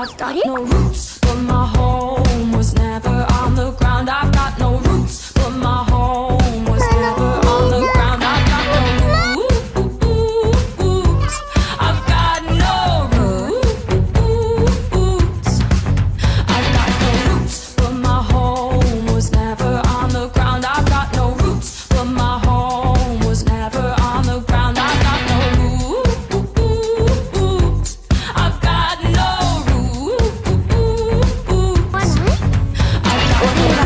I've got no rules. 我